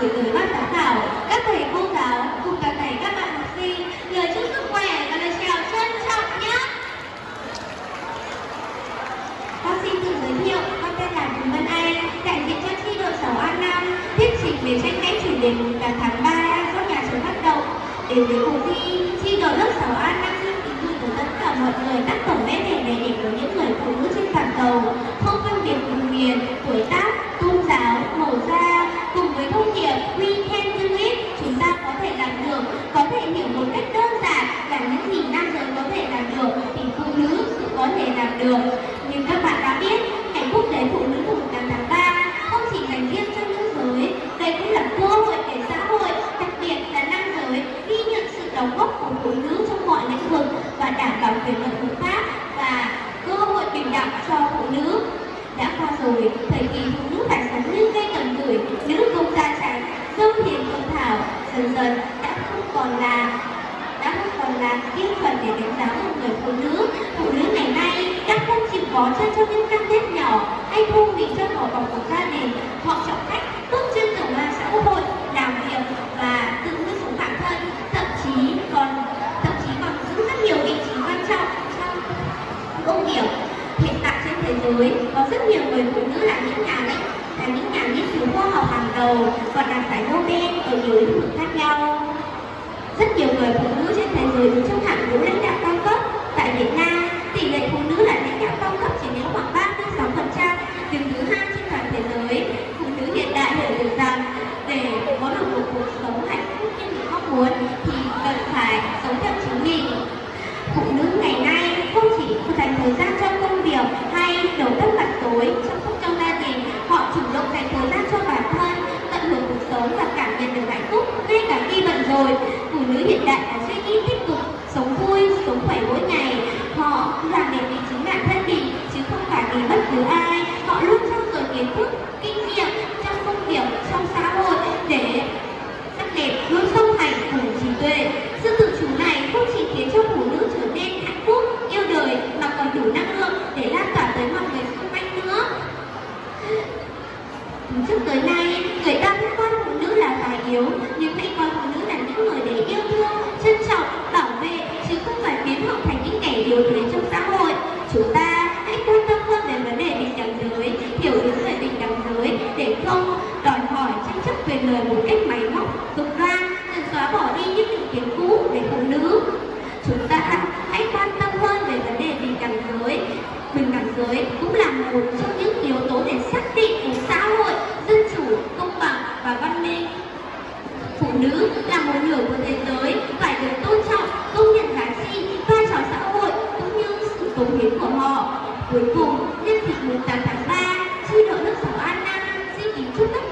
gửi tới ban giám khảo, các thầy cô giáo cùng toàn thể các bạn học sinh lời chúc sức khỏe và lời chào trân trọng nhé. Con xin tự giới thiệu, con tên là Bùi Văn Anh, đại diện cho chi đội 6A5, thuyết trình về tranh cãi chủ đề mùng 8 tháng 3 do nhà trường phát động. Đến với cuộc thi, chi đội lớp 6A5 đóng góp của phụ nữ trong mọi lĩnh vực và đảm bảo quyền lợi hợp pháp và cơ hội bình đẳng cho phụ nữ. Đã qua rồi, thời kỳ phụ nữ phải sống như cây cầm tuổi nữ công gia tránh dâu hiền công thảo, dần dần đã không còn là, đã không còn là tiêu chuẩn để đánh giá một người phụ nữ. Phụ nữ ngày nay đã không chịu bó chân cho những căn bếp nhỏ hay thu mình cho vỏ bọc của gia đình, họ trọng cách bước chân vào ngoài xã hội làm việc và tự nuôi sống bản thân thậm chí còn thậm chí còn giữ rất nhiều vị trí quan trọng trong công nghiệp hiện tại trên thế giới có rất nhiều người phụ nữ là những nhà lãnh là những nhà nghiên cứu khoa học hàng đầu và đạt giải Nobel ở nhiều lĩnh vực khác nhau. Rất nhiều người phụ nữ trên thế giới đứng trong hàng ngũ lãnh đạo cao cấp tại Việt Nam tỷ lệ phụ nữ là lãnh đạo cao cấp chỉ đến khoảng 36%, đứng thứ hai trên toàn thế giới. Phụ nữ hiện đại hiểu được rằng để có được một cuộc sống hạnh phúc như mình mong muốn thì cần phải sống theo chính mình. Phụ nữ ngày nay không chỉ dành thời gian cho công việc hay đầu tất mặt tối chăm sóc cho gia đình, họ chủ động dành thời gian cho bản thân, tận hưởng cuộc sống và cảm nhận được hạnh phúc ngay cả khi bận rồi. Phụ nữ hiện đại là suy nghĩ tích cực, sống vui, sống khỏe mỗi ngày. Họ làm đẹp vì chính bản thân mình chứ không phải vì bất cứ ai. Họ luôn trau dồi kiến thức, kinh nghiệm trong công việc, trong xã hội để sắc đẹp luôn song hành cùng trí tuệ. Sự tự chủ này không chỉ khiến cho phụ nữ trở nên hạnh phúc, yêu đời mà còn đủ năng lượng để lan tỏa tới mọi người xung quanh nữa. Từ trước tới nay, người ta vẫn coi phụ nữ là tài yếu, lời một cách máy móc cực đoan cần xóa bỏ đi những định kiến cũ về phụ nữ. Chúng ta hãy quan tâm hơn về vấn đề bình đẳng giới. Bình đẳng giới cũng là một trong những yếu tố để xác định của xã hội dân chủ, công bằng và văn minh. Phụ nữ là một nửa của thế giới, phải được tôn trọng, công nhận giá trị, vai trò xã hội cũng như sự cống hiến của họ. Cuối cùng, nhân dịp 18 tháng 3 chi đội nước sở an nam xin kính chúc tất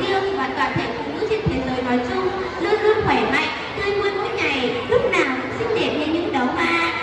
riêng và toàn thể phụ nữ trên thế giới nói chung luôn luôn khỏe mạnh, tươi vui mỗi ngày, lúc nào cũng xinh đẹp như những đóa hoa.